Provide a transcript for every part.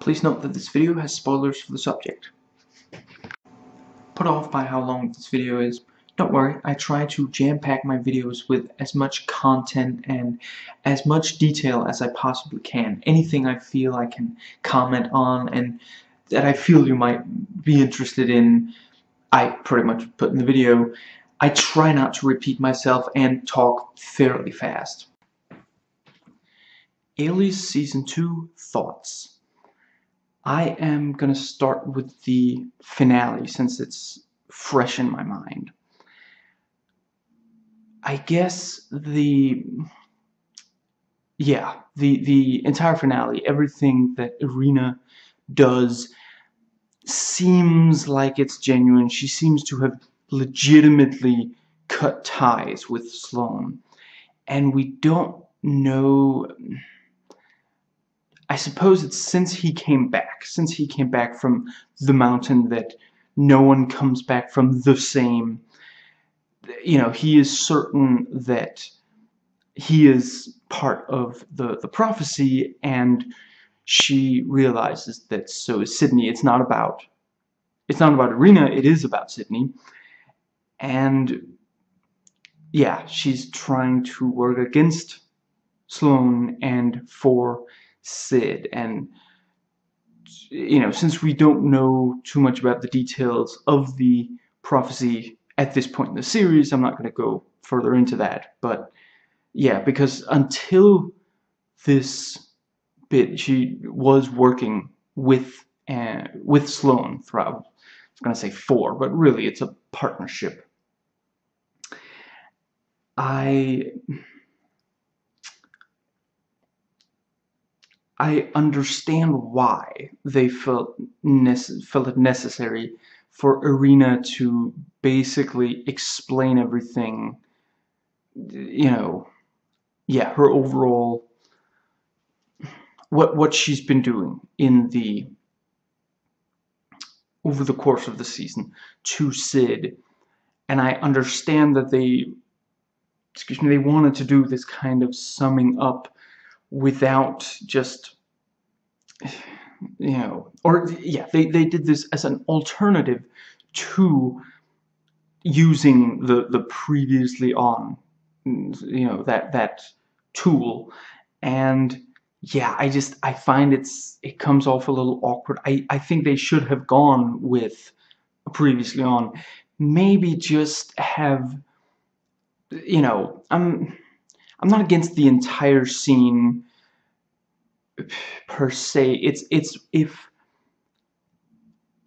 Please note that this video has spoilers for the subject. Put off by how long this video is, don't worry, I try to jam-pack my videos with as much content and as much detail as I possibly can. Anything I feel I can comment on and that I feel you might be interested in, I pretty much put in the video. I try not to repeat myself and talk fairly fast. Alias Season 2 Thoughts I am going to start with the finale since it's fresh in my mind. I guess the yeah, the the entire finale, everything that Irina does seems like it's genuine. She seems to have legitimately cut ties with Sloane. And we don't know I suppose it's since he came back, since he came back from the mountain that no one comes back from the same you know, he is certain that he is part of the, the prophecy, and she realizes that so is Sydney. It's not about it's not about Irina, it is about Sydney. And yeah, she's trying to work against Sloane and for Sid. And you know, since we don't know too much about the details of the prophecy at this point in the series. I'm not going to go further into that, but yeah, because until this bit, she was working with uh, with Sloane throughout. I was going to say four, but really it's a partnership. I I understand why they felt felt it necessary for Irina to basically explain everything, you know, yeah, her overall, what, what she's been doing in the, over the course of the season to Sid. And I understand that they, excuse me, they wanted to do this kind of summing up without just you know, or yeah, they, they did this as an alternative to using the the previously on, you know, that that tool, and yeah, I just I find it's it comes off a little awkward. I I think they should have gone with previously on, maybe just have, you know, I'm I'm not against the entire scene per se. It's it's if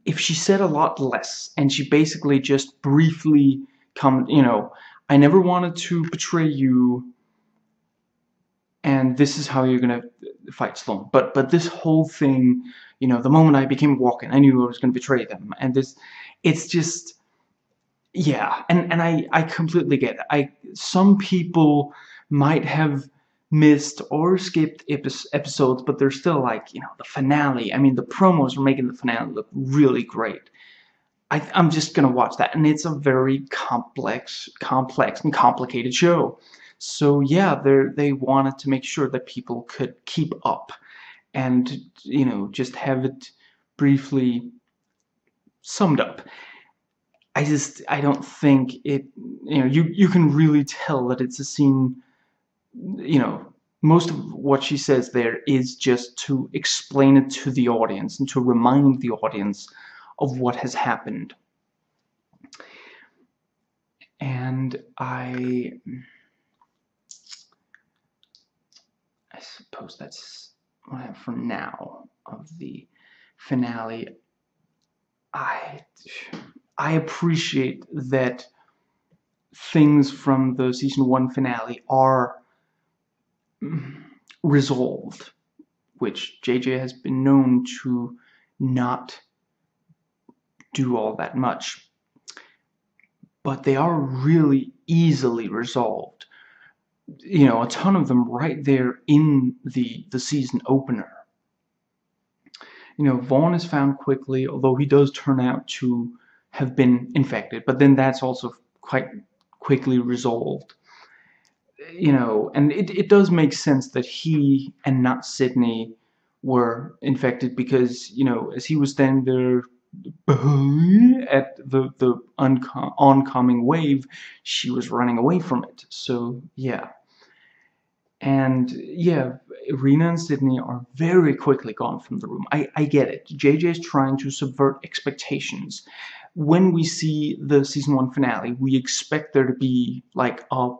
if she said a lot less and she basically just briefly come, you know, I never wanted to betray you and this is how you're gonna fight Sloane. But but this whole thing, you know, the moment I became walking, I knew I was gonna betray them. And this it's just yeah, and, and I, I completely get it. I some people might have missed or skipped episodes, but they're still like, you know, the finale. I mean, the promos were making the finale look really great. I, am just going to watch that. And it's a very complex, complex and complicated show. So yeah, they wanted to make sure that people could keep up and, you know, just have it briefly summed up. I just, I don't think it, you know, you, you can really tell that it's a scene you know, most of what she says there is just to explain it to the audience and to remind the audience of what has happened. And I, I suppose that's what I have for now of the finale. I, I appreciate that things from the season one finale are resolved, which JJ has been known to not do all that much. But they are really easily resolved. You know, a ton of them right there in the, the season opener. You know, Vaughn is found quickly, although he does turn out to have been infected, but then that's also quite quickly resolved you know, and it, it does make sense that he and not Sydney were infected because you know as he was standing there at the the oncoming wave she was running away from it. So yeah. And yeah Irina and Sydney are very quickly gone from the room. I, I get it. JJ is trying to subvert expectations. When we see the season one finale we expect there to be like a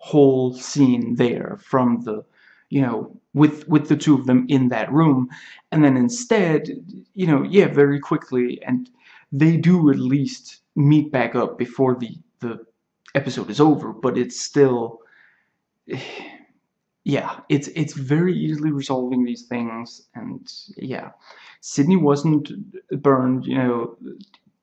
whole scene there from the you know with with the two of them in that room. And then instead you know yeah very quickly and they do at least meet back up before the the episode is over but it's still yeah it's it's very easily resolving these things. And yeah Sydney wasn't burned you know.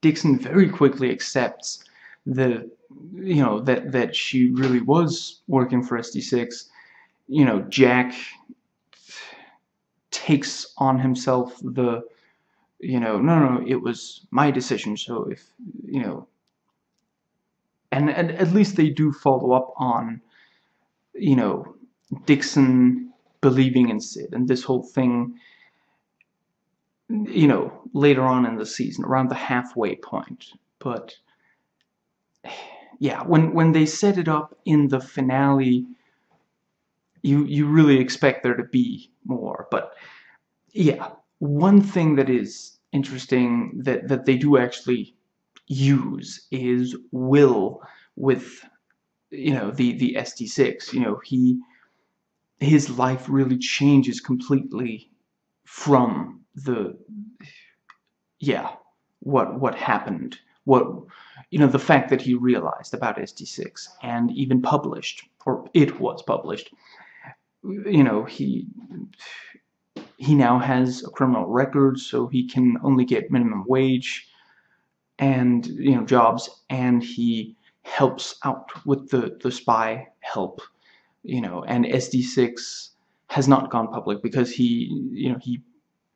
Dixon very quickly accepts the you know that that she really was working for SD6 you know Jack takes on himself the you know no no it was my decision. So if you know and, and at least they do follow up on you know Dixon believing in Sid and this whole thing you know later on in the season around the halfway point. But yeah when when they set it up in the finale you you really expect there to be more but yeah one thing that is interesting that that they do actually use is Will with you know the the SD6 you know he his life really changes completely from the yeah what what happened what you know the fact that he realized about SD6 and even published or it was published you know he he now has a criminal record so he can only get minimum wage and you know jobs and he helps out with the the spy help you know and SD6 has not gone public because he you know he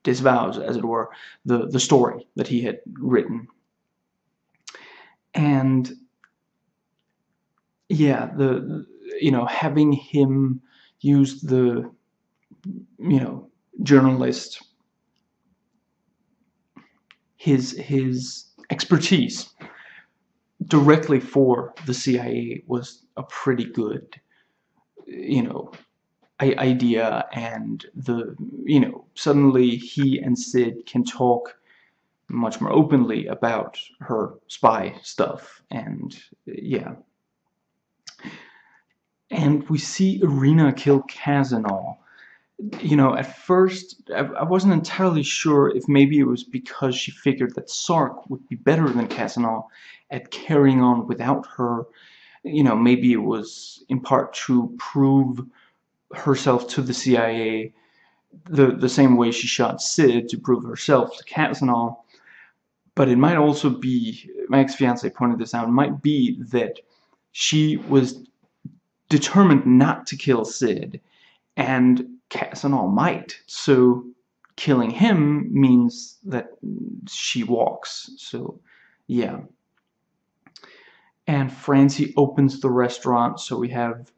disavows as it were the the story that he had written and yeah the you know having him use the you know journalist his his expertise directly for the CIA was a pretty good you know idea. And the you know suddenly he and Sid can talk much more openly about her spy stuff and yeah and we see Irina kill Khasinau. You know, at first, I, wasn't entirely sure if maybe it was because she figured that Sark would be better than Khasinau at carrying on without her. You know, maybe it was in part to prove herself to the CIA the, the same way she shot Sid to prove herself to Khasinau. But it might also be, my ex-fiance pointed this out, might be that she was determined not to kill Sid, and Khasinau might. So killing him means that she walks. So yeah. And Francie opens the restaurant, so we have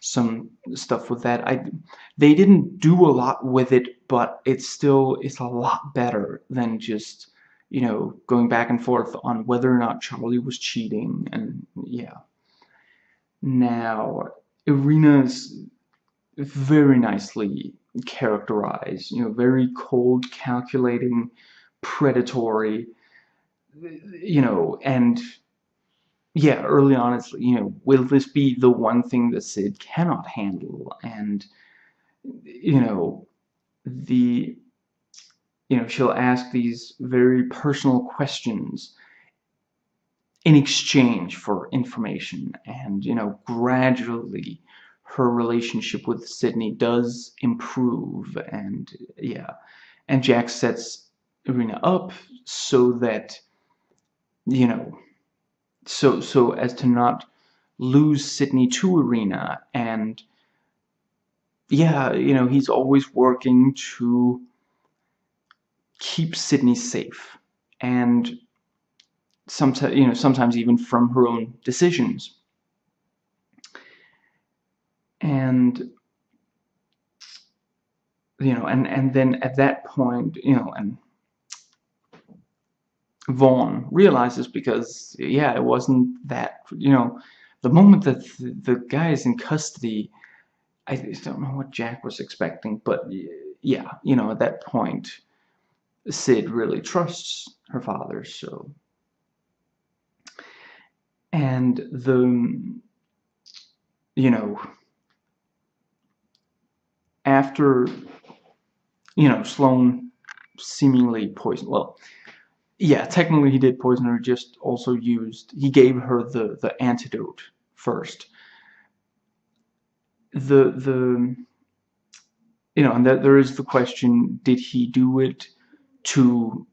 some stuff with that. I they didn't do a lot with it, but it's still it's a lot better than just you know going back and forth on whether or not Charlie was cheating and yeah. Now Irina's very nicely characterized, you know, very cold, calculating, predatory, you know, and yeah, early on it's, you know, will this be the one thing that Sid cannot handle? And, you know, the, you know, she'll ask these very personal questions in exchange for information. And you know gradually her relationship with Sydney does improve. And yeah and Jack sets Irina up so that you know so so as to not lose Sydney to Irina. And yeah you know he's always working to keep Sydney safe. And sometimes you know sometimes even from her own decisions. And you know, and and then at that point, you know, and Vaughn realizes because yeah, it wasn't that you know, the moment that the, the guy is in custody, I don't know what Jack was expecting, but yeah, you know, at that point, Sid really trusts her father, so. And the you know after you know Sloane seemingly poisoned well yeah technically he did poison her just also used he gave her the the antidote first. The the you know and that there is the question did he do it to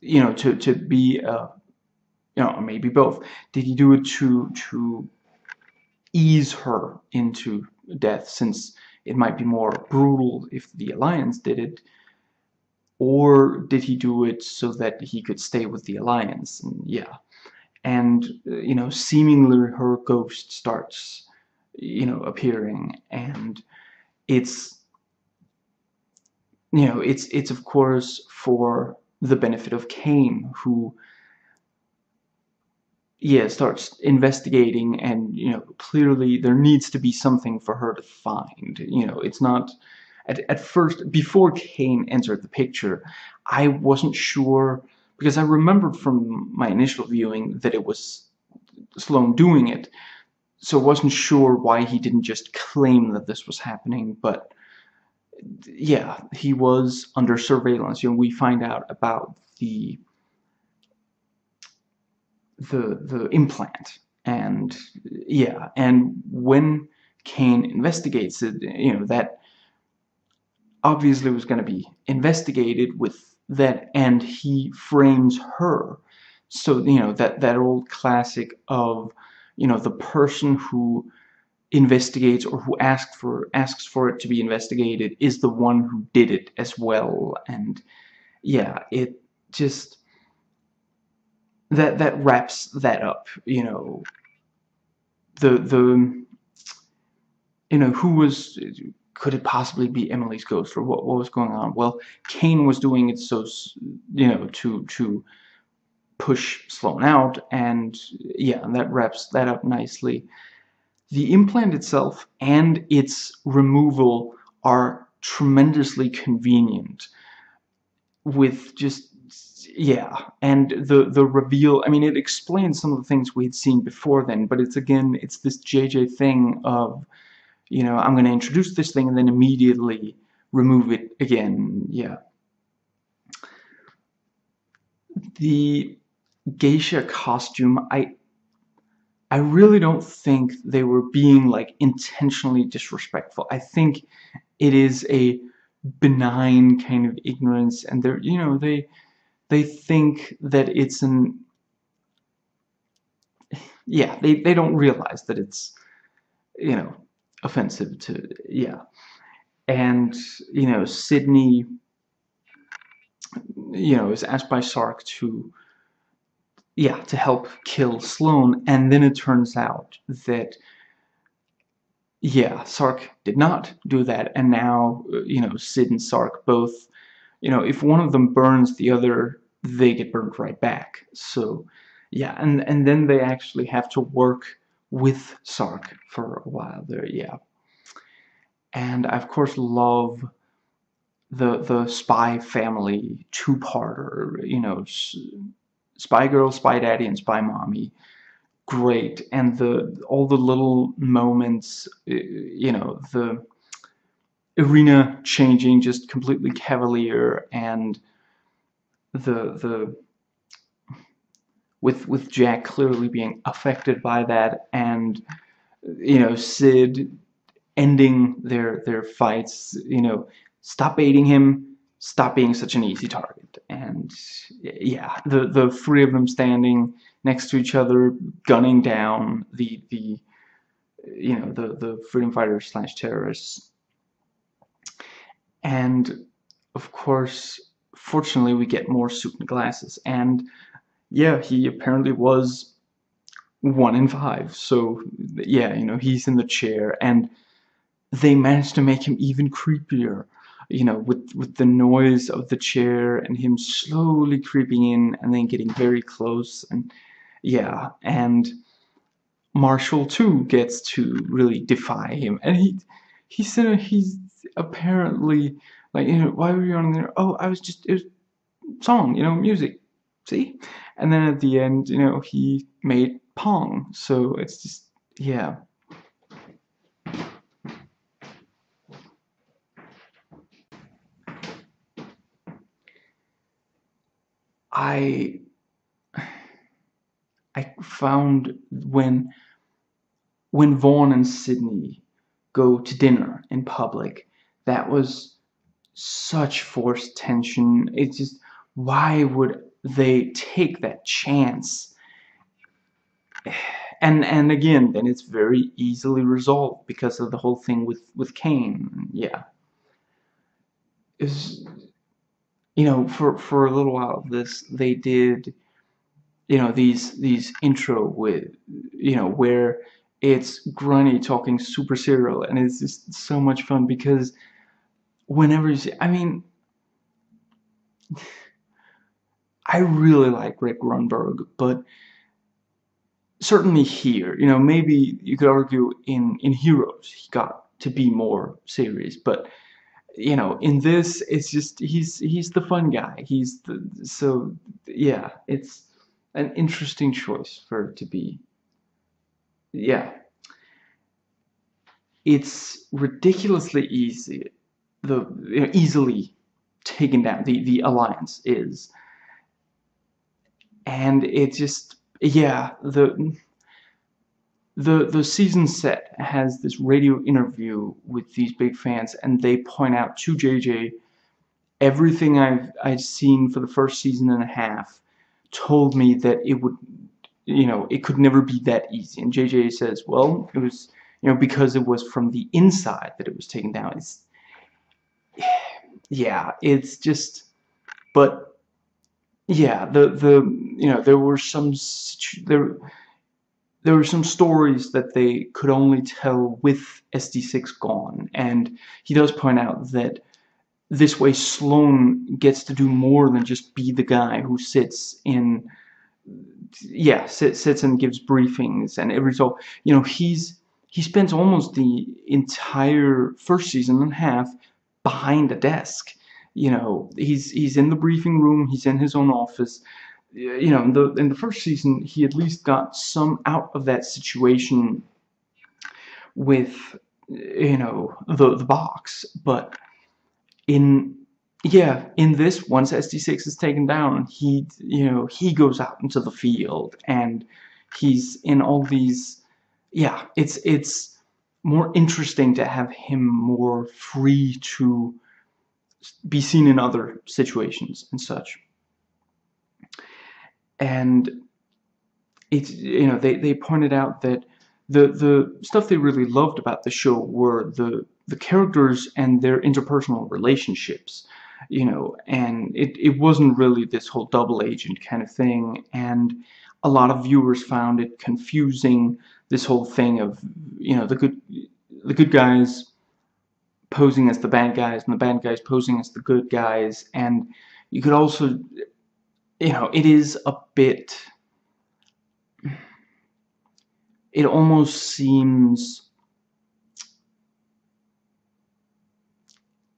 you know to to be a you know, maybe both. Did he do it to to ease her into death, since it might be more brutal if the Alliance did it, or did he do it so that he could stay with the Alliance? And yeah, and uh, you know, seemingly her ghost starts, you know, appearing, and it's you know, it's it's of course for the benefit of Kane, who yeah starts investigating and you know clearly there needs to be something for her to find you know. It's not at, at first before Kane entered the picture I wasn't sure because I remembered from my initial viewing that it was Sloane doing it so wasn't sure why he didn't just claim that this was happening but yeah he was under surveillance. You know we find out about the the the implant. And yeah and when Kane investigates it you know that obviously was going to be investigated with that and he frames her. So you know that that old classic of you know the person who investigates or who asks for asks for it to be investigated is the one who did it as well. And yeah it just that that wraps that up you know. The the you know who was could it possibly be Emily's ghost or what, what was going on? Well Kane was doing it so you know to to push Sloane out and yeah and that wraps that up nicely the implant itself and its removal are tremendously convenient with just yeah and the the reveal i mean it explains some of the things we had seen before then but it's again it's this jj thing of you know i'm going to introduce this thing and then immediately remove it again yeah. The geisha costume i i really don't think they were being like intentionally disrespectful. I think it is a benign kind of ignorance and they're you know they they think that it's an yeah they, they don't realize that it's you know offensive to yeah. And you know Sydney you know is asked by Sark to yeah to help kill Sloane and then it turns out that yeah Sark did not do that and now uh, you know Sid and Sark both you know if one of them burns the other they get burned right back. So yeah, and and then they actually have to work with Sark for a while there. Yeah, and I of course love the the Spy Family two-parter. You know, Spy Girl, Spy Daddy, and Spy Mommy. Great, and the all the little moments. Eh, you know the Irina changing just completely cavalier and the the with with Jack clearly being affected by that and you know Sid ending their their fights you know stop baiting him stop being such an easy target. And yeah the the three of them standing next to each other gunning down the the you know the the freedom fighters slash terrorists. And of course fortunately we get more suit and glasses. And yeah he apparently was one in five. So yeah you know he's in the chair. And they managed to make him even creepier you know, with with the noise of the chair and him slowly creeping in and then getting very close and yeah, and Marshall too gets to really defy him, and he he said he's apparently like you know why were you on there? Oh, I was just it was song, you know, music. See, and then at the end, you know, he made Pong, so it's just yeah. I I found when when Vaughn and Sydney go to dinner in public, that was such forced tension. It's just why would they take that chance? And and again, then it's very easily resolved because of the whole thing with with Kane. Yeah, is you know for for a little while of this they did you know these these intro with you know where it's Grunny talking super serial and it's just so much fun because whenever you see I mean I really like Greg Grunberg but certainly here you know maybe you could argue in in Heroes he got to be more serious but you know in this it's just he's he's the fun guy he's the so yeah it's an interesting choice for it to be. Yeah. It's ridiculously easy, the you know, easily taken down. The the alliance is, and it just yeah the the the season set has this radio interview with these big fans, and they point out to JJ everything I've I've seen for the first season and a half told me that it would, you know, it could never be that easy. And JJ says, well, it was, you know, because it was from the inside that it was taken down. It's, yeah, it's just, but yeah, the the you know there were some there there were some stories that they could only tell with SD6 gone, and he does point out that this way Sloane gets to do more than just be the guy who sits in yeah sits, sits and gives briefings and every so you know he's he spends almost the entire first season and a half behind a desk. You know he's he's in the briefing room he's in his own office you know in the in the first season he at least got some out of that situation with you know the the box. But in yeah in this once SD6 is taken down he you know he goes out into the field and he's in all these yeah it's it's more interesting to have him more free to be seen in other situations and such and it's you know they, they pointed out that the the stuff they really loved about the show were the the characters and their interpersonal relationships you know and it, it wasn't really this whole double agent kind of thing. And a lot of viewers found it confusing this whole thing of you know the good the good guys posing as the bad guys and the bad guys posing as the good guys. And you could also you know it is a bit it almost seems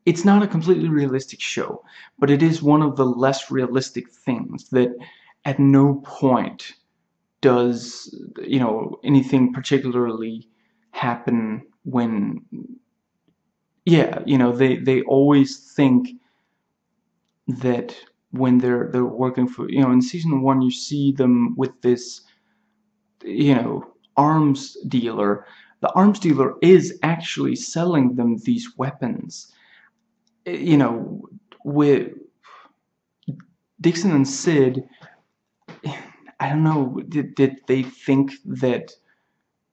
it's not a completely realistic show, but it is one of the less realistic things that at no point does you know anything particularly happen when yeah you know they they always think that when they're they're working for you know in season one you see them with this you know arms dealer. The arms dealer is actually selling them these weapons. Eh, you know, with Dixon and Sid, eh, I don't know, did, did they think that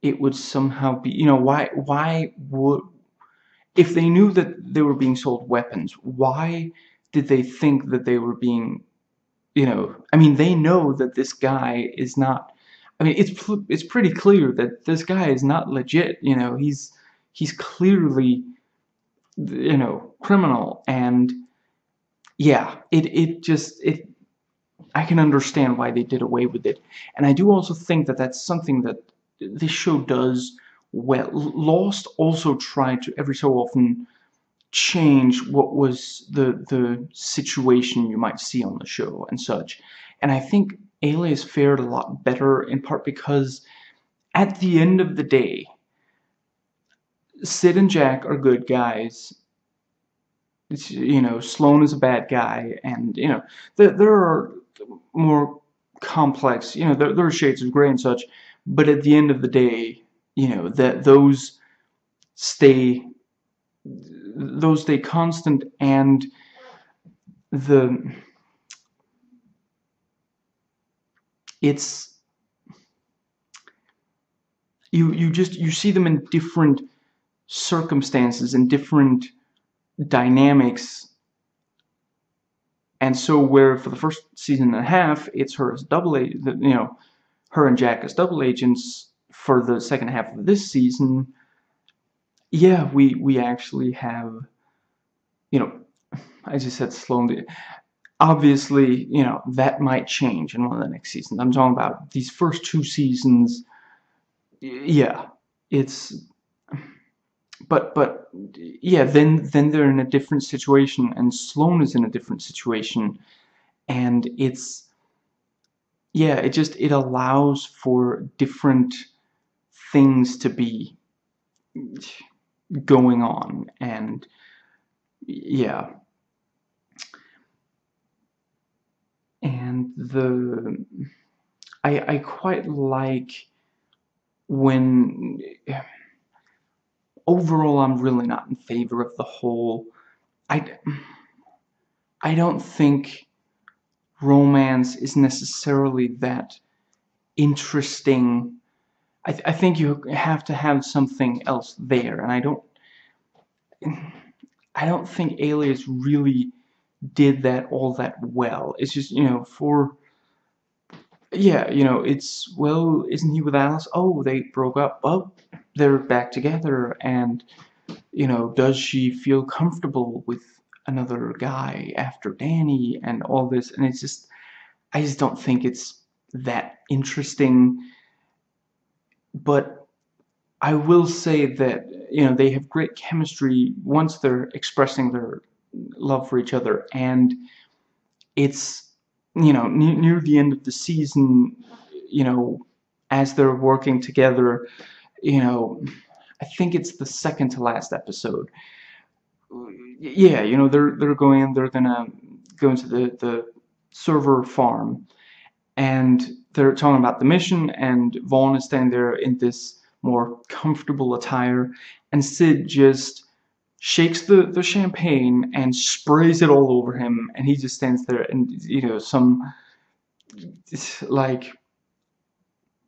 it would somehow be, you know, why, why would, if they knew that they were being sold weapons, why did they think that they were being, you know, I mean, they know that this guy is not, I mean, it's, it's pretty clear that this guy is not legit, you know, he's, he's clearly you know, criminal. And yeah, it, it just, it, I can understand why they did away with it. And I do also think that that's something that this show does well. Lost also tried to every so often change what was the the situation you might see on the show and such. And I think Alias fared a lot better in part because at the end of the day, Sid and Jack are good guys. It's, you know, Sloane is a bad guy, and you know, there, there are more complex, you know, there, there are shades of gray and such, but at the end of the day, you know, that those stay those stay constant and the it's you you just you see them in different circumstances and different dynamics. And so where for the first season and a half it's her as double agent you know her and Jack as double agents for the second half of this season yeah we we actually have you know I just said slowly. Obviously you know that might change in one of the next seasons. I'm talking about these first two seasons. Yeah it's but but yeah then then they're in a different situation and Sloane is in a different situation. And it's yeah it just it allows for different things to be going on. And yeah. And the I I quite like when overall I'm really not in favor of the whole I I don't think romance is necessarily that interesting I, th I think you have to have something else there and I don't I don't think Alias really did that all that well. It's just you know for yeah you know it's well isn't he with Alice? Oh they broke up. Oh they're back together and you know does she feel comfortable with another guy after Danny and all this? And it's just I just don't think it's that interesting but I will say that you know they have great chemistry once they're expressing their love for each other and it's you know near, the end of the season you know as they're working together you know, I think it's the second to last episode. Yeah, you know, they're they're going, they're gonna go into the the server farm, and they're talking about the mission, and Vaughn is standing there in this more comfortable attire, and Sid just shakes the the champagne and sprays it all over him, and he just stands there, and you know, some like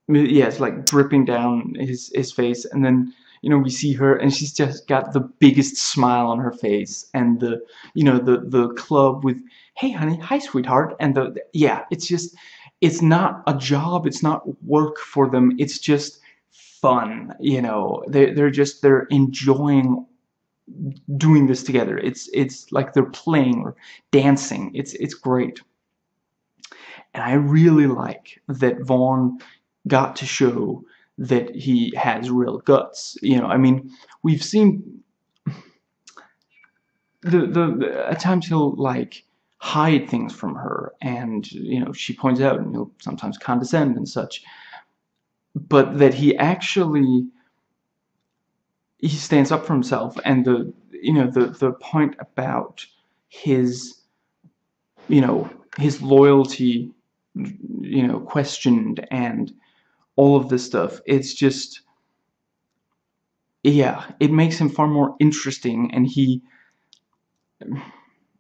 yeah, it's like dripping down his his face, and then you know we see her, and she's just got the biggest smile on her face, and the you know the the club with hey honey, hi sweetheart, and the, the yeah, it's just it's not a job, it's not work for them, it's just fun, you know. They they're just they're enjoying doing this together. It's it's like they're playing or dancing. It's it's great. And I really like that Vaughn got to show that he has real guts. You know, I mean, we've seen the the at times he'll like hide things from her, and you know, she points out, and he'll sometimes condescend and such. But that he actually he stands up for himself, and the you know the the point about his you know his loyalty you know questioned and all of this stuff. It's just, yeah, it makes him far more interesting, and he,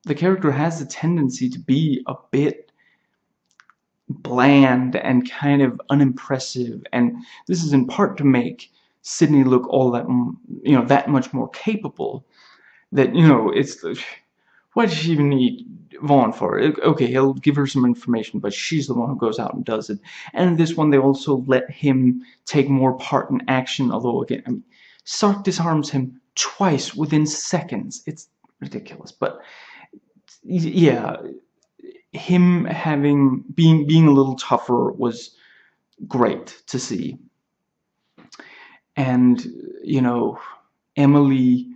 the character has a tendency to be a bit bland and kind of unimpressive, and this is in part to make Sydney look all that, you know, that much more capable. That you know, it's what does she even need Vaughn for? Okay, he'll give her some information, but she's the one who goes out and does it. And in this one, they also let him take more part in action, although, again, I mean, Sark disarms him twice within seconds. It's ridiculous, but yeah, him having being being a little tougher was great to see. And you know, Emily,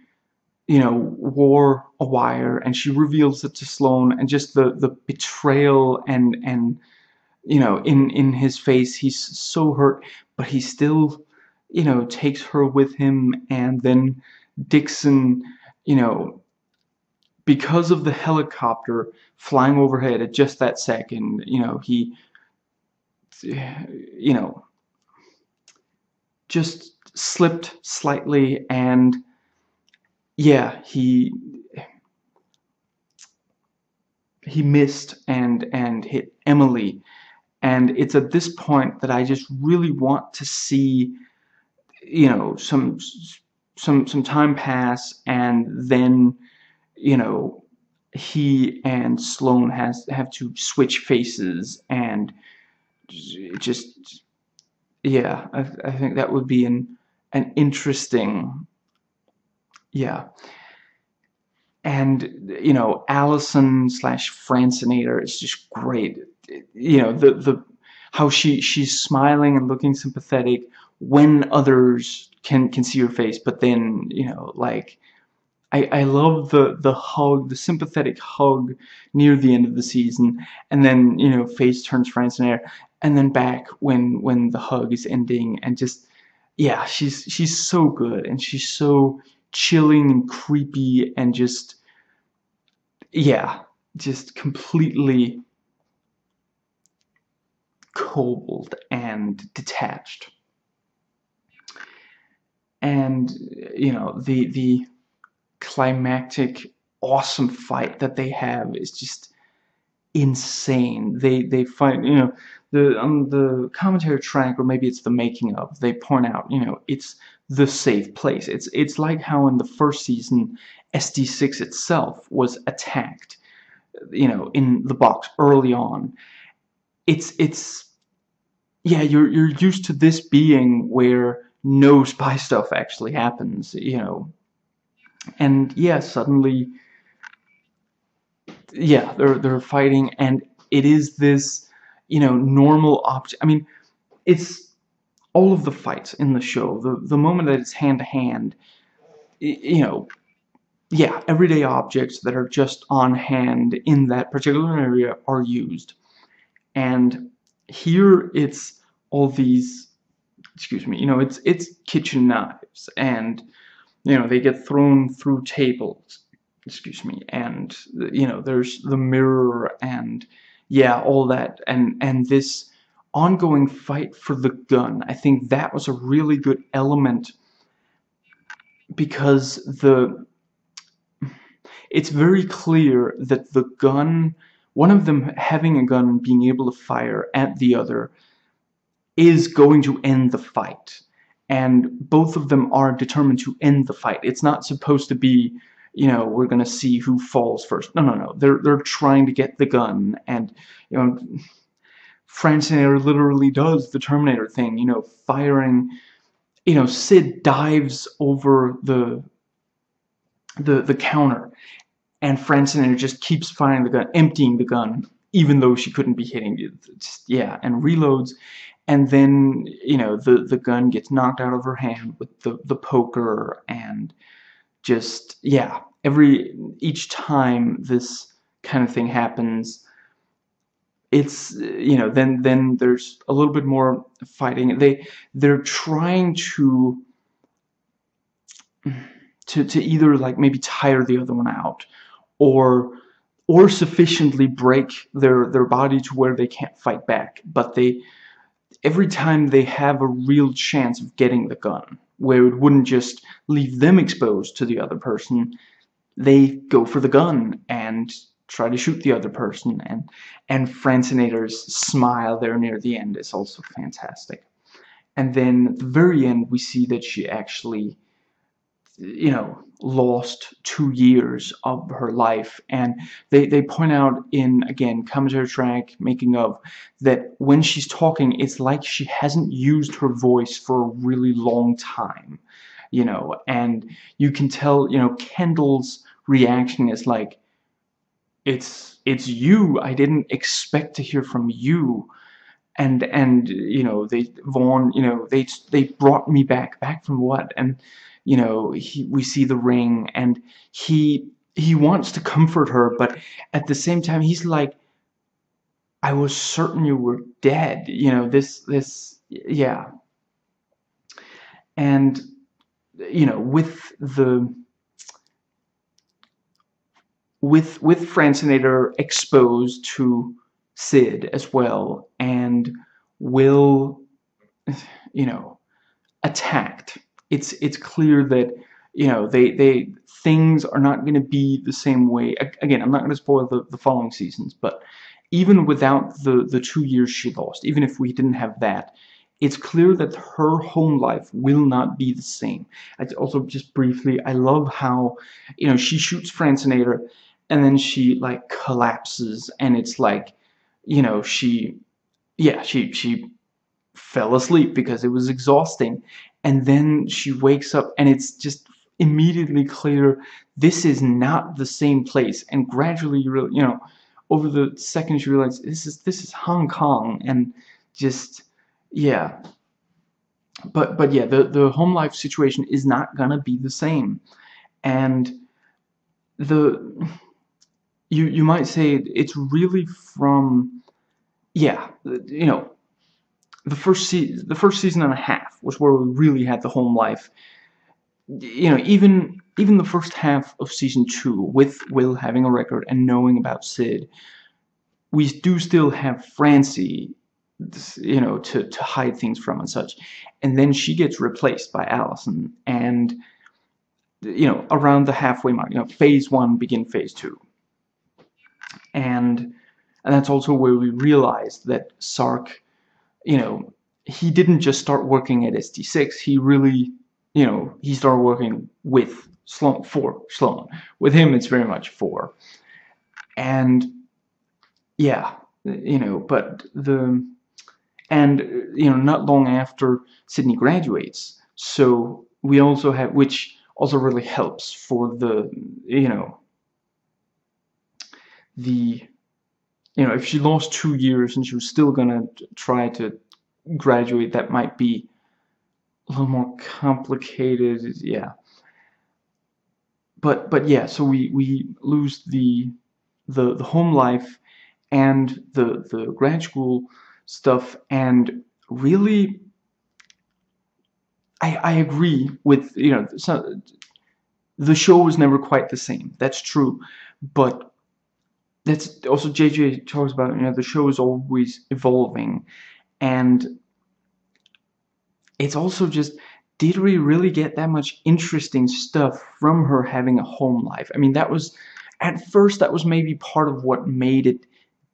you know, wore a wire, and she reveals it to Sloane, and just the the betrayal and and you know, in in his face, he's so hurt, but he still, you know, takes her with him, and then Dixon, you know, because of the helicopter flying overhead at just that second, you know, he, you know, just slipped slightly and yeah, he he missed and and hit Emily. And it's at this point that I just really want to see you know some some some time pass and then you know he and Sloane has have to switch faces and just yeah I, I think that would be an an interesting yeah. And you know Allison slash Francienator is just great. You know the the how she she's smiling and looking sympathetic when others can can see her face but then you know like I, I love the the hug the sympathetic hug near the end of the season and then you know face turns Francienator and air, and then back when when the hug is ending and just yeah she's she's so good and she's so chilling and creepy and just yeah just completely cold and detached. And you know the the climactic awesome fight that they have is just insane. They they fight you know the on the commentary track or maybe it's the making of they point out you know it's the safe place. It's it's like how in the first season SD6 itself was attacked you know in the box early on. It's it's yeah you're you're used to this being where no spy stuff actually happens you know and yeah suddenly yeah they're they're fighting and it is this you know normal object I mean it's all of the fights in the show the the moment that it's hand to hand you know yeah everyday objects that are just on hand in that particular area are used. And here it's all these excuse me you know it's it's kitchen knives and you know they get thrown through tables excuse me and you know there's the mirror and yeah all that. And and this ongoing fight for the gun I think that was a really good element because the it's very clear that the gun one of them having a gun and being able to fire at the other is going to end the fight and both of them are determined to end the fight. It's not supposed to be, you know, we're going to see who falls first. No, no, no. They're they're trying to get the gun, and you know, Francienator literally does the Terminator thing. You know, firing. You know, Sid dives over the the the counter, and Francienator just keeps firing the gun, emptying the gun, even though she couldn't be hitting it. Just, yeah, and reloads and then you know the the gun gets knocked out of her hand with the the poker and just yeah every each time this kind of thing happens it's you know then then there's a little bit more fighting. They they're trying to to to either like maybe tire the other one out or or sufficiently break their their body to where they can't fight back. But they every time they have a real chance of getting the gun, where it wouldn't just leave them exposed to the other person, they go for the gun and try to shoot the other person. And, and Francienator's smile there near the end is also fantastic. And then at the very end, we see that she actually you know, lost two years of her life. And they, they point out in, again, commentary track, making of, that when she's talking, it's like she hasn't used her voice for a really long time. you know, and you can tell, you know, Kendall's reaction is like, it's it's you. I didn't expect to hear from you. And and you know they Vaughn you know they they brought me back back from what and you know he, we see the ring and he he wants to comfort her but at the same time he's like I was certain you were dead you know this this yeah. And you know with the with with Francienator exposed to Sid as well and Will you know attacked it's it's clear that you know they they things are not going to be the same way again I'm not going to spoil the, the following seasons but even without the the two years she lost even if we didn't have that it's clear that her home life will not be the same. I also just briefly, I love how, you know, she shoots Francienator and then she like collapses and it's like you know she yeah she she fell asleep because it was exhausting and then she wakes up and it's just immediately clear this is not the same place. And gradually you really you know over the seconds you realize this is this is Hong Kong and just yeah. But but yeah the the home life situation is not gonna be the same. And the you you might say it's really from yeah you know the first se the first season and a half was where we really had the home life. You know even even the first half of season two with Will having a record and knowing about Sid we do still have Francie you know to to hide things from and such. And then she gets replaced by Allison. And you know around the halfway mark you know phase one begin phase two. And and that's also where we realized that Sark, you know, he didn't just start working at SD-6. He really, you know, he started working with Sloane for Sloane. With him, it's very much for. And yeah, you know, but the and you know, not long after Sydney graduates, so we also have which also really helps for the you know the you know if she lost two years and she was still gonna try to graduate that might be a little more complicated yeah. But but yeah so we we lose the the the home life and the the grad school stuff and really I I agree with you know so, the show was never quite the same. That's true. But that's also JJ talks about you know the show is always evolving and it's also just did we really get that much interesting stuff from her having a home life? I mean that was at first that was maybe part of what made it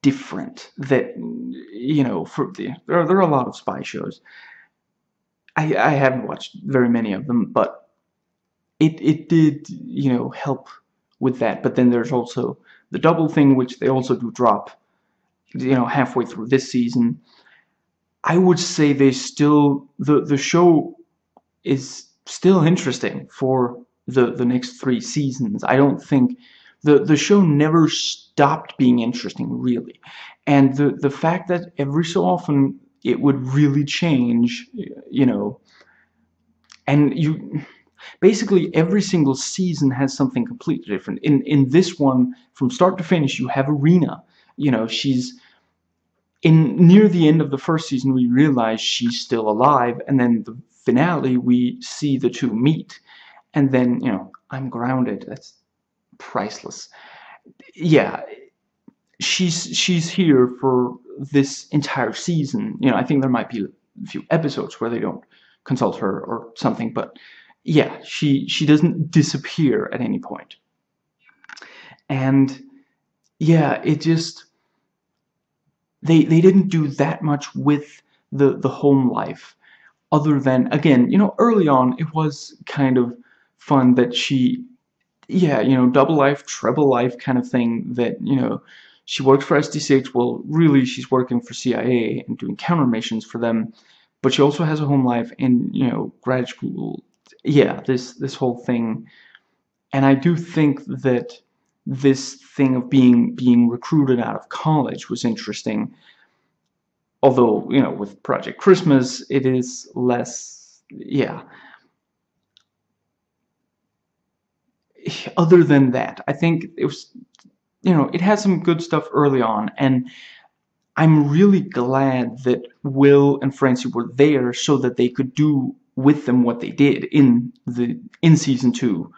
different that you know for the there are, there are a lot of spy shows. I, I haven't watched very many of them but it it did you know help with that. But then there's also the double thing, which they also do drop, you know, halfway through this season, I would say they still the the show is still interesting for the the next three seasons. I don't think the the show never stopped being interesting really, and the the fact that every so often it would really change, you know, and you basically every single season has something completely different. In in this one, from start to finish, you have Irina. You know, she's in near the end of the first season, we realize she's still alive, and then the finale, we see the two meet, and then you know, I'm grounded. That's priceless. Yeah, she's she's here for this entire season. You know, I think there might be a few episodes where they don't consult her or something, but yeah, she she doesn't disappear at any point. And yeah, it just they they didn't do that much with the the home life other than again, you know, early on it was kind of fun that she yeah, you know, double life, treble life kind of thing that, you know, she worked for SD-6, well, really she's working for CIA and doing counter missions for them, but she also has a home life and, you know, grad school. Yeah, this this whole thing, and I do think that this thing of being being recruited out of college was interesting. Although you know, with Project Christmas, it is less, yeah. Other than that, I think it was, you know, it had some good stuff early on, and I'm really glad that Will and Francie were there so that they could do with them what they did in the in season two.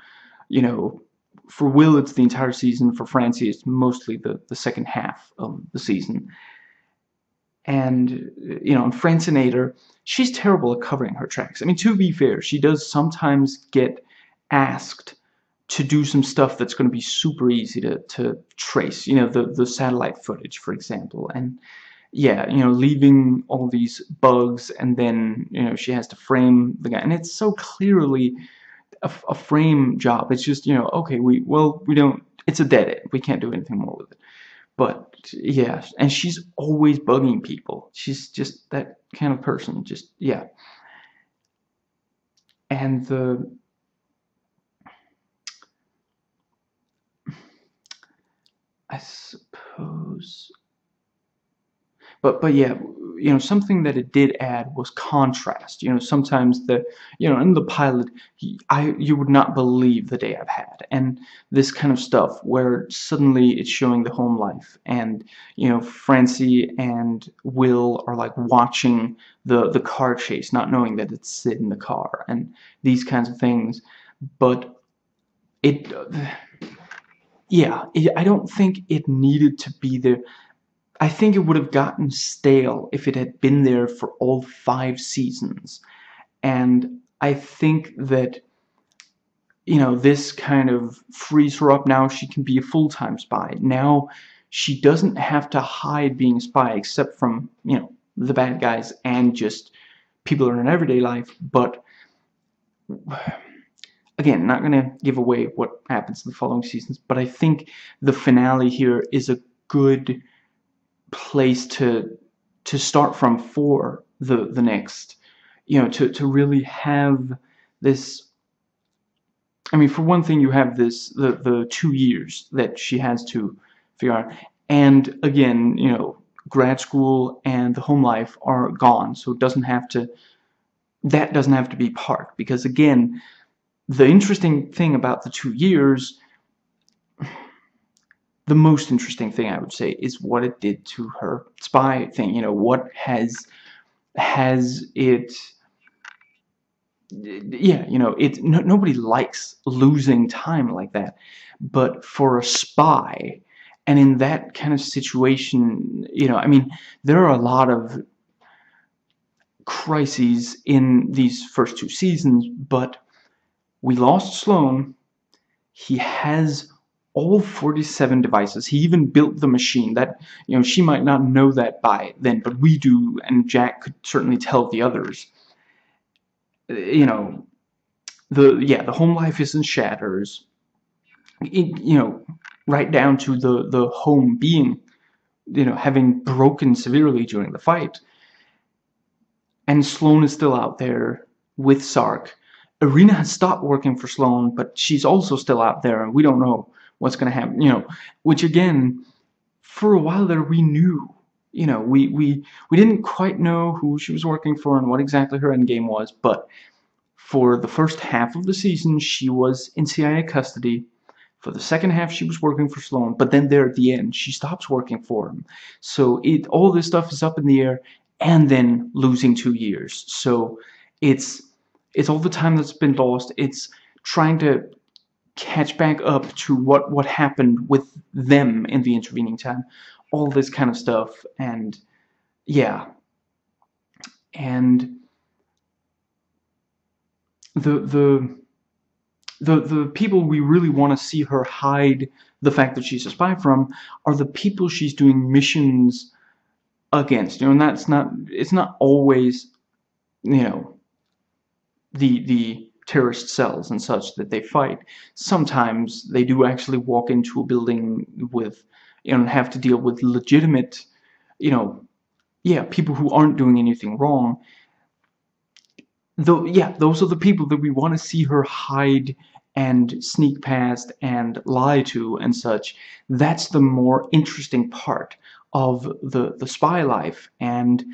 You know, for Will it's the entire season. For Francie it's mostly the the second half of the season. And you know, and Francienator, she's terrible at covering her tracks. I mean, to be fair, she does sometimes get asked to do some stuff that's going to be super easy to, to trace, you know, the, the satellite footage, for example. And yeah, you know, leaving all these bugs and then, you know, she has to frame the guy. And it's so clearly a, a frame job. It's just, you know, okay, we, well, we don't, it's a dead end. We can't do anything more with it. But yeah, and she's always bugging people. She's just that kind of person. Just, yeah. And the, I suppose but but yeah you know something that it did add was contrast. You know sometimes the you know in the pilot I you would not believe the day I've had. And this kind of stuff where suddenly it's showing the home life and you know Francie and Will are like watching the the car chase not knowing that it's Sid in the car and these kinds of things. But it uh, yeah, it, I don't think it needed to be there. I think it would have gotten stale if it had been there for all five seasons. And I think that, you know, this kind of frees her up now. She can be a full-time spy. Now she doesn't have to hide being a spy except from, you know, the bad guys and just people in her everyday life. But again, not going to give away what happens in the following seasons, but I think the finale here is a good place to to start from for the the next, you know, to to really have this. I mean, for one thing, you have this the the two years that she has to figure out, and again, you know, grad school and the home life are gone, so it doesn't have to. That doesn't have to be part because again, the interesting thing about the two years, the most interesting thing I would say is what it did to her spy thing. You know, what has has it yeah, you know, it no, nobody likes losing time like that. But for a spy, and in that kind of situation, you know, I mean, there are a lot of crises in these first two seasons, but we lost Sloane. He has all 47 devices. He even built the machine. That, you know, she might not know that by then, but we do, and Jack could certainly tell the others. You know, the, yeah, the home life is in shatters. It, you know, right down to the, the home being, you know, having broken severely during the fight. And Sloane is still out there with Sark Irina has stopped working for Sloane, but she's also still out there, and we don't know what's going to happen. You know, which again, for a while there, we knew. You know, we we we didn't quite know who she was working for and what exactly her end game was, but for the first half of the season, she was in CIA custody. For the second half, she was working for Sloane, but then there at the end, she stops working for him. So it all this stuff is up in the air, and then losing two years. So it's it's all the time that's been lost. It's trying to catch back up to what what happened with them in the intervening time. All this kind of stuff, and yeah, and the the the the people we really want to see her hide the fact that she's a spy from are the people she's doing missions against. You know, and that's not it's not always you know the the terrorist cells and such that they fight. Sometimes they do actually walk into a building with, you know, have to deal with legitimate, you know, yeah, people who aren't doing anything wrong. though yeah those are the people that we want to see her hide and sneak past and lie to and such that's the more interesting part of the the spy life and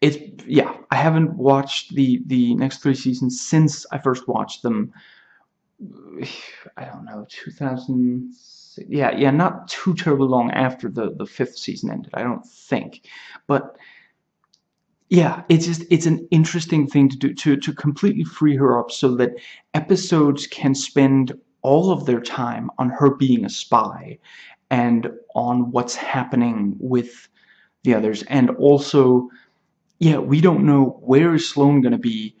it's yeah i haven't watched the the next three seasons since i first watched them. I don't know 2000 yeah yeah not too terribly long after the the fifth season ended i don't think. But yeah it's just it's an interesting thing to do to to completely free her up so that episodes can spend all of their time on her being a spy and on what's happening with the others and also yeah we don't know where is Sloane gonna be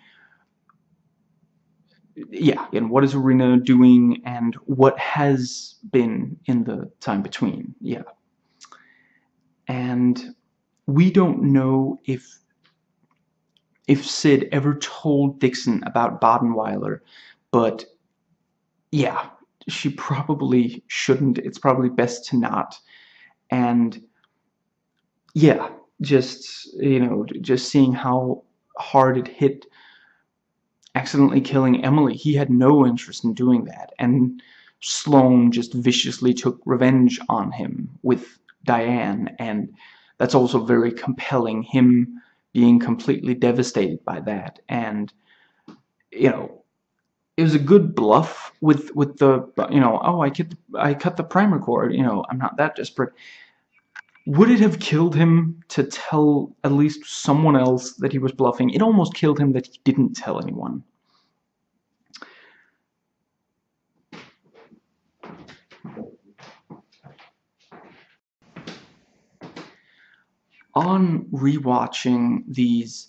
yeah and what is Irina doing and what has been in the time between yeah and we don't know if if Sid ever told Dixon about Badenweiler but yeah she probably shouldn't. It's probably best to not. And yeah, just, you know, just seeing how hard it hit accidentally killing Emily. He had no interest in doing that. And Sloane just viciously took revenge on him with Diane. And that's also very compelling, him being completely devastated by that. And, you know, it was a good bluff with with the you know oh I cut I cut the primer cord you know I'm not that desperate would it have killed him to tell at least someone else that he was bluffing? It almost killed him that he didn't tell anyone. On rewatching these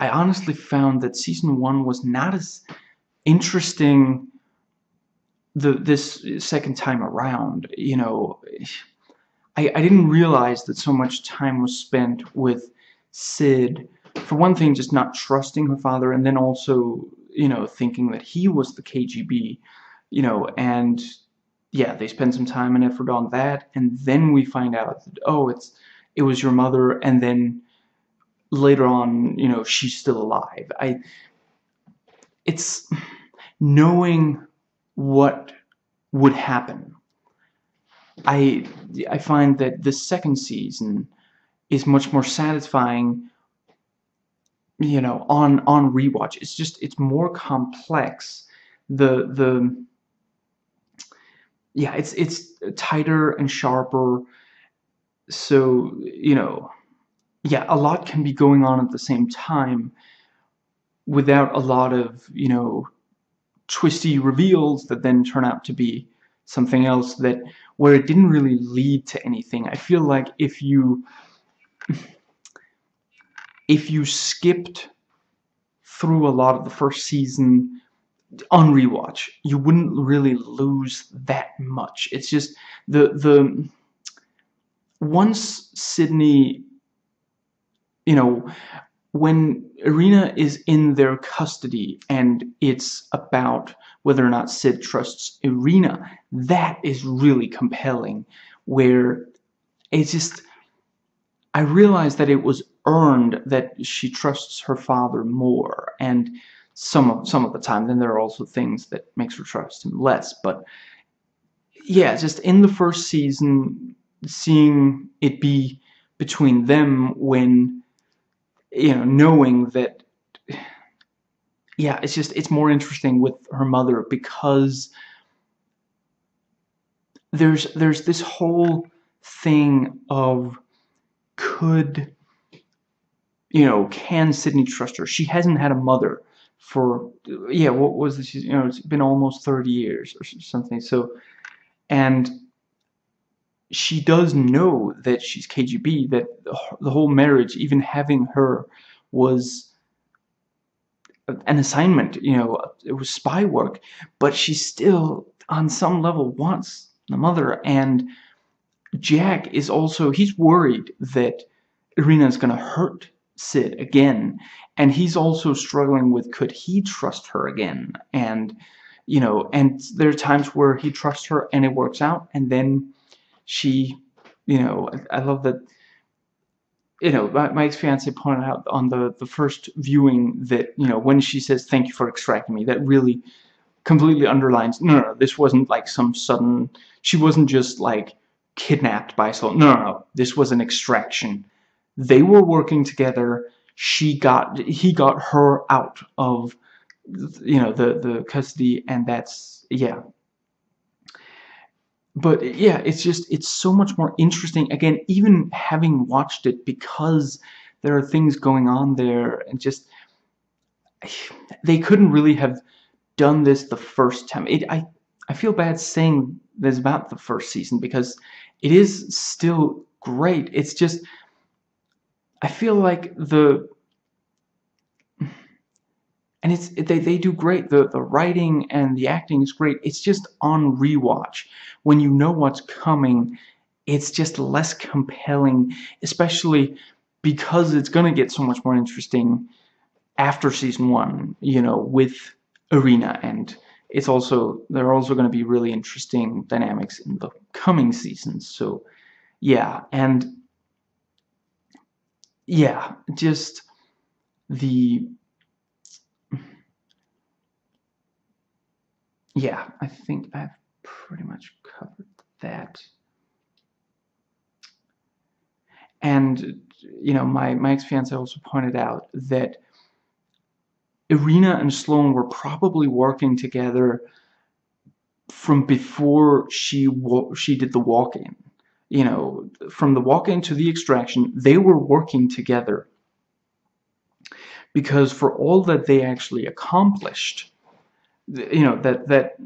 I honestly found that season one was not as interesting the this second time around you know I, I didn't realize that so much time was spent with Sid for one thing just not trusting her father and then also you know thinking that he was the KGB you know and yeah they spend some time and effort on that and then we find out that oh it's it was your mother and then later on you know she's still alive I it's knowing what would happen. I I find that the second season is much more satisfying you know on on rewatch. It's just it's more complex. The the yeah it's it's tighter and sharper. So you know yeah a lot can be going on at the same time without a lot of you know twisty reveals that then turn out to be something else that where it didn't really lead to anything. I feel like if you if you skipped through a lot of the first season on rewatch, you wouldn't really lose that much. It's just the the once Sydney you know when Irina is in their custody and it's about whether or not Sid trusts Irina, that is really compelling. Where it's just, I realized that it was earned that she trusts her father more, and some of some of the time. Then there are also things that makes her trust him less. But yeah, just in the first season, seeing it be between them when you know, knowing that, yeah, it's just, it's more interesting with her mother because there's, there's this whole thing of could, you know, can Sydney trust her? She hasn't had a mother for, yeah, what was this, you know, it's been almost 30 years or something. So, and she does know that she's KGB, that the whole marriage, even having her, was an assignment, you know, it was spy work, but she still, on some level, wants the mother. And Jack is also, he's worried that Irina is going to hurt Sid again. And he's also struggling with could he trust her again? And, you know, and there are times where he trusts her and it works out, and then she, you know, I love that you know, my, my ex-fiance pointed out on the, the first viewing that, you know, when she says, thank you for extracting me, that really completely underlines, no, no, no, this wasn't like some sudden, she wasn't just like kidnapped by Sloane. No, no, no, this was an extraction. They were working together. She got, he got her out of, you know, the, the custody and that's, yeah, but yeah, it's just, it's so much more interesting. Again, even having watched it because there are things going on there and just, they couldn't really have done this the first time. It, I, I feel bad saying this about the first season because it is still great. It's just, I feel like the and it's they, they do great the the writing and the acting is great it's just on rewatch when you know what's coming it's just less compelling especially because it's going to get so much more interesting after season one you know with Irina and it's also there are also going to be really interesting dynamics in the coming seasons so yeah and yeah just the yeah, I think I've pretty much covered that. And, you know, my, my ex-fiance also pointed out that Irina and Sloane were probably working together from before she she did the walk-in. You know, from the walk-in to the extraction, they were working together. Because for all that they actually accomplished, you know that that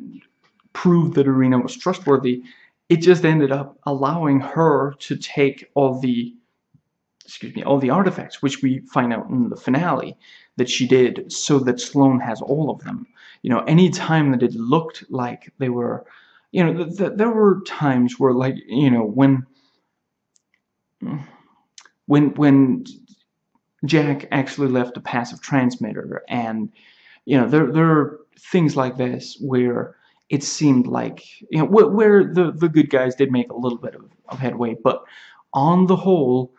proved that Irina was trustworthy. It just ended up allowing her to take all the excuse me all the artifacts, which we find out in the finale that she did, so that Sloane has all of them. You know, any time that it looked like they were, you know, th th there were times where like you know when when when Jack actually left a passive transmitter and you know there there are things like this where it seemed like you know where, where the the good guys did make a little bit of, of headway but on the whole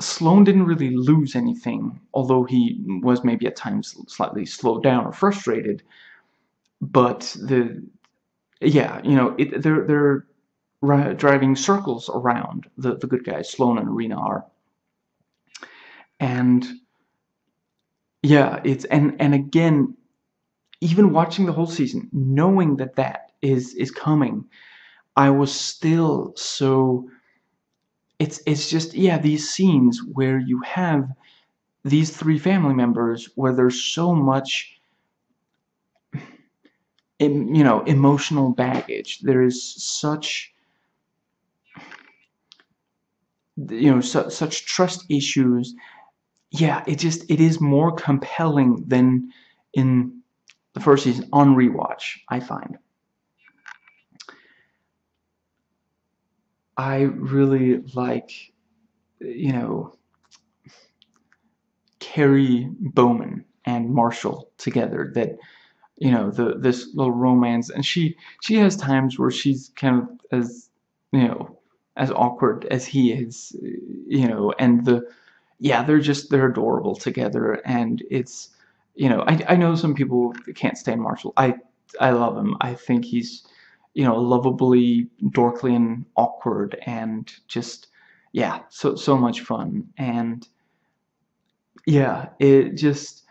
Sloane didn't really lose anything although he was maybe at times slightly slowed down or frustrated but the yeah you know it, they're they're driving circles around the the good guys Sloane and Irina are and yeah it's and and again even watching the whole season, knowing that that is is coming, I was still so. It's it's just yeah these scenes where you have these three family members where there's so much you know emotional baggage there is such you know su such trust issues yeah it just it is more compelling than in the first season on rewatch, I find. I really like, you know, Carrie Bowman and Marshall together. That you know the this little romance, and she she has times where she's kind of as you know as awkward as he is, you know, and the yeah they're just they're adorable together, and it's you know, I, I know some people can't stand Marshall. I I love him. I think he's, you know, lovably dorkly and awkward and just yeah, so so much fun. And yeah, it just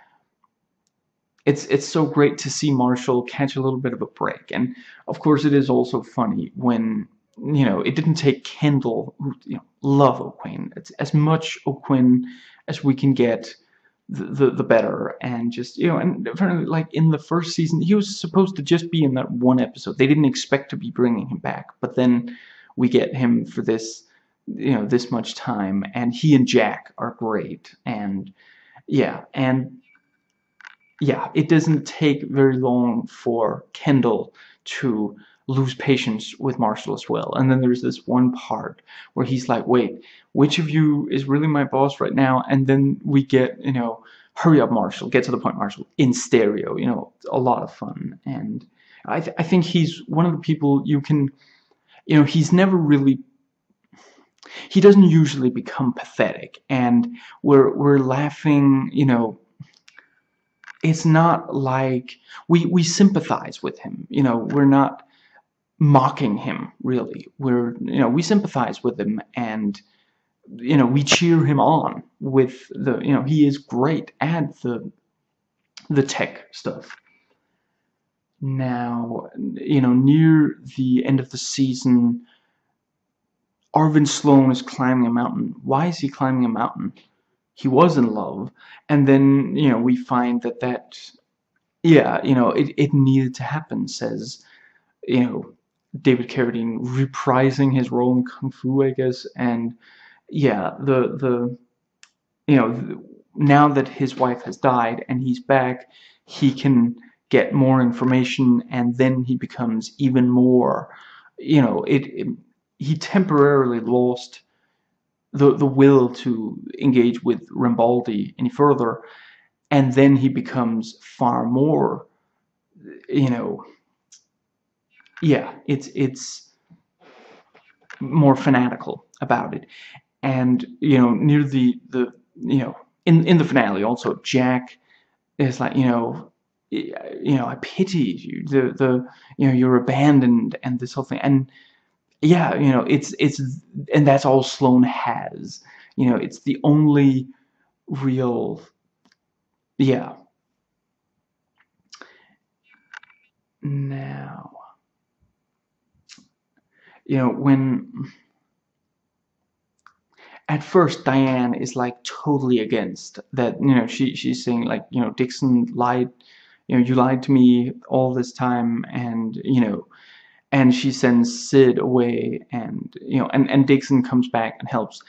it's it's so great to see Marshall catch a little bit of a break. And of course it is also funny when you know, it didn't take Kendall, who you know, love O'Quinn. It's as much O'Quinn as we can get the, the better. And just you know and like in the first season he was supposed to just be in that one episode. They didn't expect to be bringing him back. But then we get him for this you know this much time. And he and Jack are great. And yeah. And yeah it doesn't take very long for Kendall to lose patience with Marshall as well. And then there's this one part where he's like, wait, which of you is really my boss right now? And then we get, you know, hurry up, Marshall, get to the point, Marshall, in stereo, you know, a lot of fun. And I, th I think he's one of the people you can, you know, he's never really, he doesn't usually become pathetic and we're we're laughing you know it's not like we we sympathize with him you know we're not mocking him really we're you know we sympathize with him and you know we cheer him on with the you know he is great at the the tech stuff now you know near the end of the season Arvin Sloane is climbing a mountain. Why is he climbing a mountain? He was in love. And then, you know, we find that that, yeah, you know, it, it needed to happen, says, you know, David Carradine reprising his role in Kung Fu, I guess. And, yeah, the, the, you know, now that his wife has died and he's back, he can get more information and then he becomes even more, you know, it, it he temporarily lost the the will to engage with Rambaldi any further, and then he becomes far more, you know. Yeah, it's it's more fanatical about it, and you know near the the you know in in the finale also Jack is like you know you know I pity you the the you know you're abandoned and this whole thing and yeah, you know, it's it's and that's all Sloane has. You know, it's the only real yeah. Now, you know, when at first Diane is like totally against that, you know, she she's saying like, you know, Dixon lied, you know, you lied to me all this time and, you know, and she sends Sid away and you know and, and Dixon comes back and helps.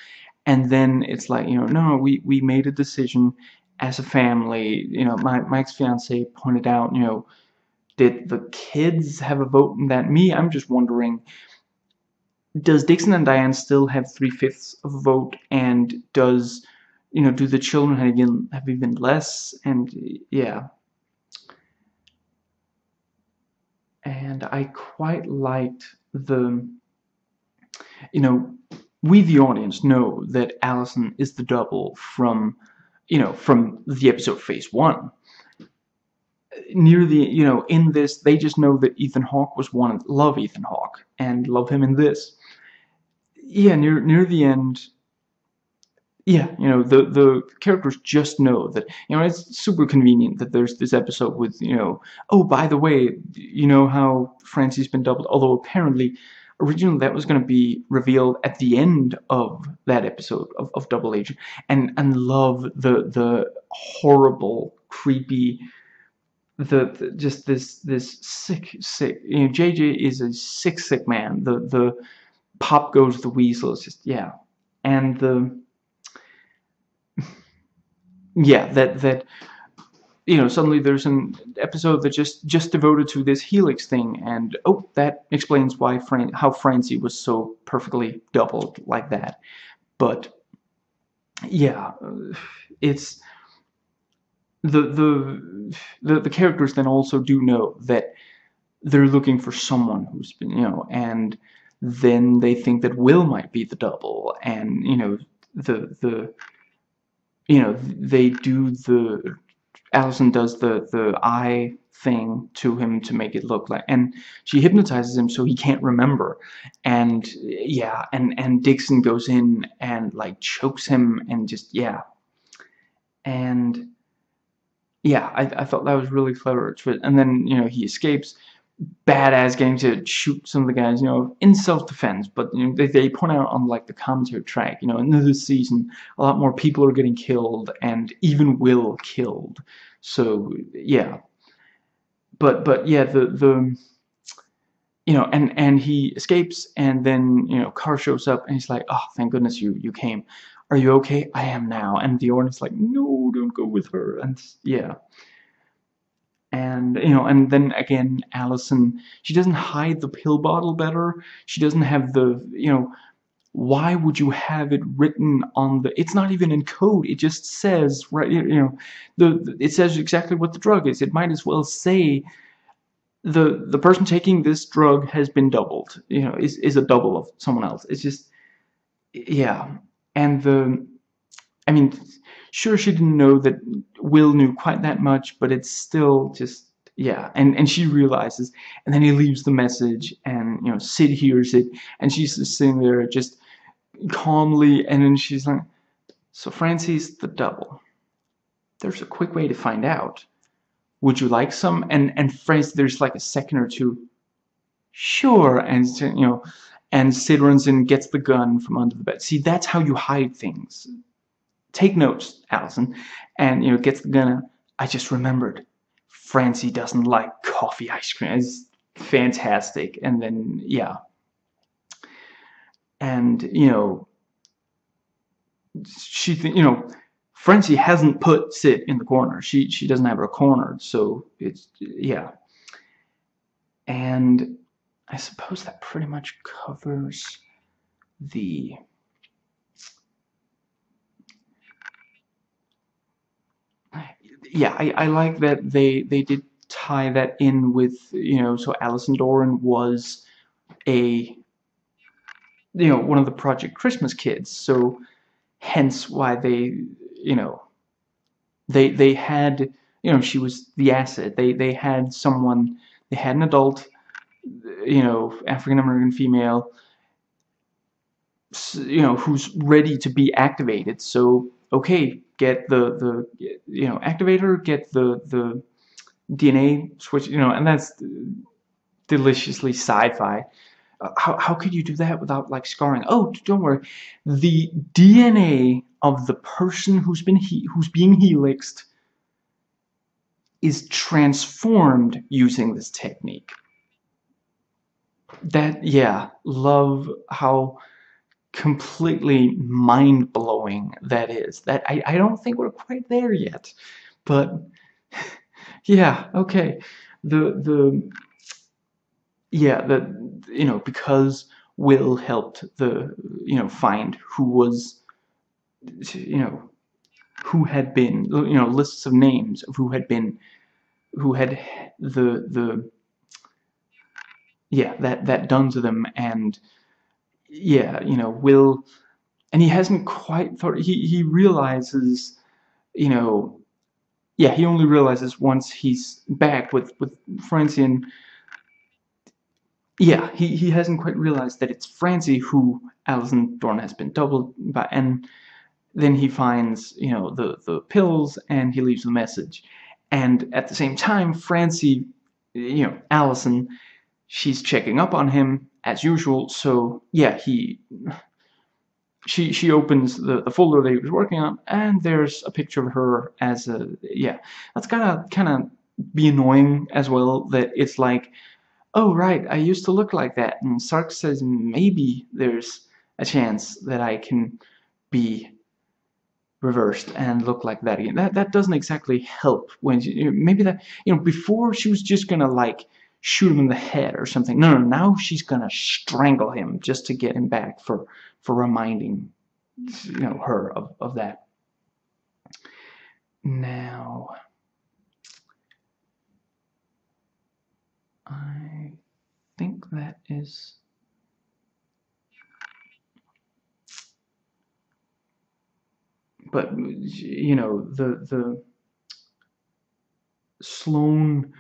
And then it's like you know no, we, we made a decision as a family. You know my, my ex-fiance pointed out you know did the kids have a vote in that? Me I'm just wondering does Dixon and Diane still have three-fifths of a vote and does you know do the children have even have even less and yeah and I quite liked the, you know, we the audience know that Allison is the double from, you know, from the episode Phase 1. Near the, you know, in this, they just know that Ethan Hawke was one, love Ethan Hawke, and love him in this. Yeah, near, near the end, yeah, you know, the the characters just know that, you know, it's super convenient that there's this episode with, you know, oh, by the way, you know how Francie's been doubled, although apparently originally that was going to be revealed at the end of that episode of, of Double Agent, and and love the the horrible, creepy, the, the just this this sick sick. You know, JJ is a sick sick man. The the pop goes the weasel. It's just yeah, and the yeah, that that you know suddenly there's an episode that just just devoted to this helix thing, and oh, that explains why Fran how Francie was so perfectly doubled like that. But yeah, it's the the the, the characters then also do know that they're looking for someone who's been you know and then they think that Will might be the double. And you know the the you know, they do the Allison does the the eye thing to him to make it look like and she hypnotizes him so he can't remember. And yeah and and Dixon goes in and like chokes him and just yeah. And yeah I, I thought that was really clever. And then you know he escapes badass getting to shoot some of the guys, you know, in self-defense, but you know, they, they point out on like the commentary track, you know, in this season, a lot more people are getting killed and even Will killed. So yeah, but but yeah, the the you know, and and he escapes, and then you know, Car shows up, and he's like, oh, thank goodness you you came. Are you okay? I am now. And the audience like, no, don't go with her. And yeah and you know and then again Allison she doesn't hide the pill bottle better. She doesn't have the you know why would you have it written on the it's not even in code. It just says right you know the it says exactly what the drug is. It might as well say the the person taking this drug has been doubled you know is is a double of someone else. It's just yeah, and the, I mean, sure she didn't know that Will knew quite that much, but it's still just yeah, and and she realizes, and then he leaves the message, and you know Sid hears it, and she's just sitting there just calmly, and then she's like, so Francie's the double. There's a quick way to find out. Would you like some? And and Francie, there's like a second or two. Sure, and you know, and Sid runs in, gets the gun from under the bed. See, that's how you hide things. Take notes, Allison, and you know, gets the gun. Out. I just remembered Francie doesn't like coffee ice cream. It's fantastic. And then, yeah. And, you know, she, you know, Francie hasn't put Sid in the corner. She, she doesn't have her cornered. So it's, yeah. And I suppose that pretty much covers the yeah, I, I like that they they did tie that in with you know so Allison Doren was a you know one of the Project Christmas kids, so hence why they you know they they had you know she was the asset. They they had someone they had an adult you know African American female you know who's ready to be activated. So okay, get the the you know activator, get the the DNA switch, you know, and that's deliciously sci-fi. Uh, how how could you do that without like scarring? Oh, don't worry, the DNA of the person who's been he who's being helixed is transformed using this technique. That yeah, love how completely mind-blowing that is. That I, I don't think we're quite there yet. But yeah, okay. The the yeah, the you know, because Will helped the you know find who was you know who had been you know lists of names of who had been who had the the yeah that that done to them and yeah, you know, will, and he hasn't quite thought, he, he realizes, you know, yeah, he only realizes once he's back with, with Francie and, yeah, he, he hasn't quite realized that it's Francie who Allison Doren has been doubled by, and then he finds, you know, the, the pills and he leaves the message. And at the same time, Francie, you know, Allison, she's checking up on him as usual. So yeah, he she she opens the, the folder that he was working on, and there's a picture of her as a yeah. That's gotta kind of be annoying as well. That it's like, oh right, I used to look like that, and Sark says maybe there's a chance that I can be reversed and look like that again. That that doesn't exactly help when she, maybe that you know before she was just gonna like shoot him in the head or something. No, no, now she's gonna strangle him just to get him back for for reminding you know her of, of that. Now I think that is but you know the the Sloane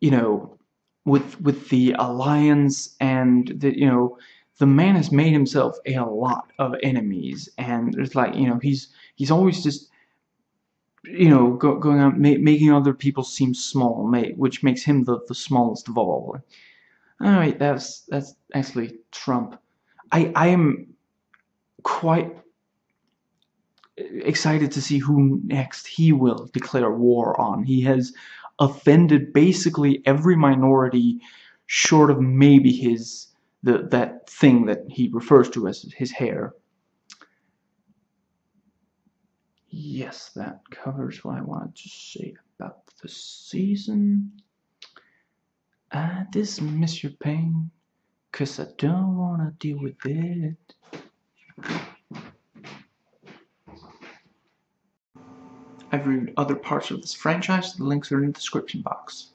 you know with with the alliance and the you know the man has made himself a lot of enemies. And it's like you know he's he's always just you know go, going out ma making other people seem small which makes him the, the smallest of all. All right that's that's actually Trump. I I am quite excited to see who next he will declare war on. He has offended basically every minority short of maybe his the that thing that he refers to as his hair. Yes, that covers what I wanted to say about the season. Uh, I dismiss your pain, cause I don't wanna deal with it. I've reviewed other parts of this franchise, the links are in the description box.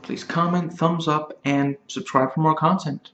Please comment, thumbs up, and subscribe for more content.